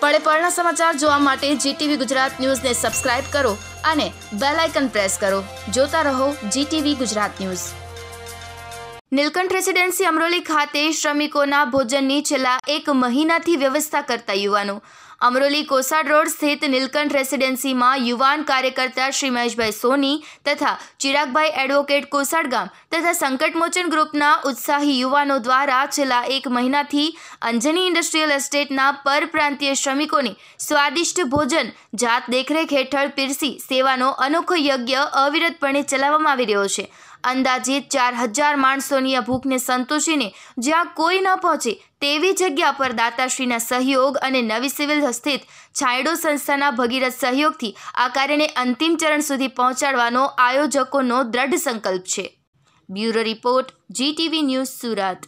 પળે પળના સમાચાર જોવા માટે જીટીવી ગુજરાત ન્યૂઝને સબસ્ક્રાઇબ કરો અને બેલ આઇકન પ્રેસ કરો. જોતા રહો GTV Gujarat news. Neelkanth residency Amroli ખાતે શ્રમિકોના ભોજનની છેલ્લા એક મહિનાથી વ્યવસ્થા કરતા યુવાનો. અમરોલી કોસાડ રોડ સ્થિત નીલકંઠ રેસિડેન્સીમાં યુવાન કાર્યકર્તા શ્રી મહેશભાઈ સોની તથા ચિરાગભાઈ એડવોકેટ કોસાડ ગામ તથા સંકટમોચન ગ્રુપના ઉત્સાહી યુવાનો દ્વારા છેલ્લા એક મહિનાથી અંજની ઇન્ડસ્ટ્રીયલ એસ્ટેટના પરપ્રાંતીય શ્રમિકોને સ્વાદિષ્ટ ભોજન, જાત દેખરેખ હેઠળ પીરસી સેવાનો અનોખો યજ્ઞ અવિરતપણે ચલાવવામાં આવી રહ્યો છે. અંદાજિત ચાર હજાર માણસોની આ ભૂખને સંતોષીને જ્યાં કોઈ ન પહોંચે તેવી જગ્યા પર દાતાશ્રીના સહયોગ અને નવી સિવિલ સ્થિત છાંયડો સંસ્થાના ભગીરથ સહયોગથી આ કાર્યને અંતિમ ચરણ સુધી પહોંચાડવાનો આયોજકોનો દ્રઢ સંકલ્પ છે. Bureau report, GTV news Surat.